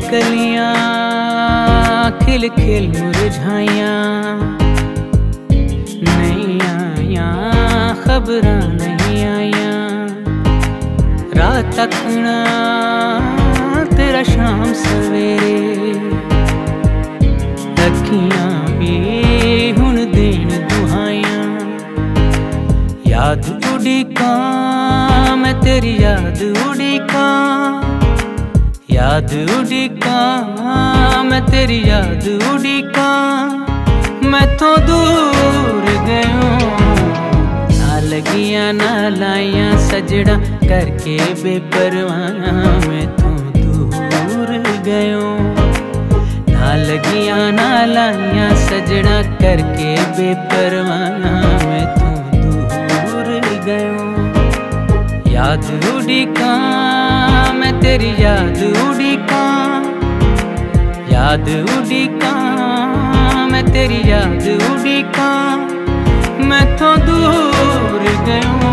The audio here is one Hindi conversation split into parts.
कलियाँ खिल खिल मुरझाइया। नहीं आया खबर नहीं आया रात तकना तेरा शाम सवेरे। तकियाँ भी हुन देन दुहाइयाँ। याद उड़ी का, मैं तेरी याद उड़ी का। याद उड़ी का मैं तेरी याद उड़ी का मैं तो दूर गयो ना लगिया ना लाइया सजड़ा करके बेपरवाया मैं तो दूर गयो ना लगिया ना लाइया सजड़ा करके बेपरवाया मैं तो दूर गयो याद उड़ी मैं तेरी याद याद उड़ी का मैं तेरी याद उड़ी का मैं तो दूर गयो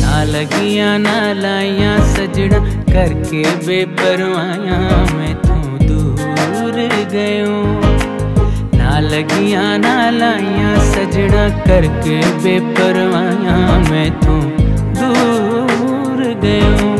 ना लगिया, ना लाइया सजड़ा करके बेपरवाया। मैं तो दूर गयो ना लगिया, ना लाइया सजड़ा करके बेपरवाया। मैं तो दूर गयो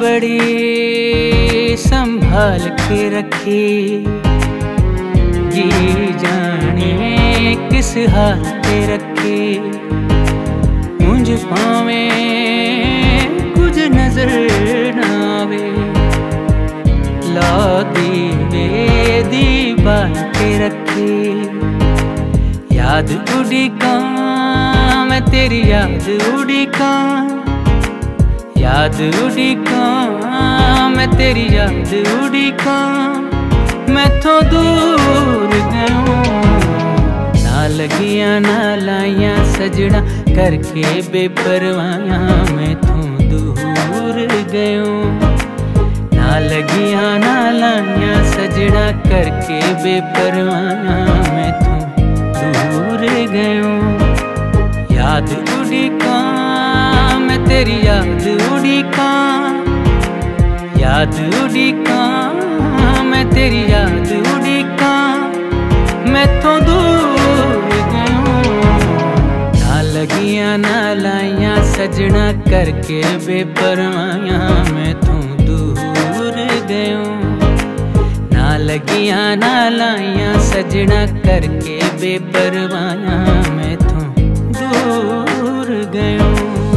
बड़ी संभाल के रखी। जी जाने किस हाल पे रखी। मुझ पावे, कुछ नज़र नावे ला दीवे दी बाल के रखी। याद उड़ी का मैं तेरी याद उड़ी का याद उड़ी का मैं तेरी याद उड़ी का मैं तो दूर गयो ना लगिया ना लाइया सजड़ा करके बेपरवाया मैं तो दूर गयो ना लगिया ना लाइया सजड़ा करके बेपरवाया मैं तो दूर गयो याद उड़ी का मैं तेरी याद याद उड़ी का मैं तेरी याद उड़ी का मैं तो दूर ना लगिया, ना लाइया, सजना करके बेपरवाया मैं तो दूर गयो। ना लगिया, ना लाइया, सजना करके बेपरवाया मैं तो दूर गयो।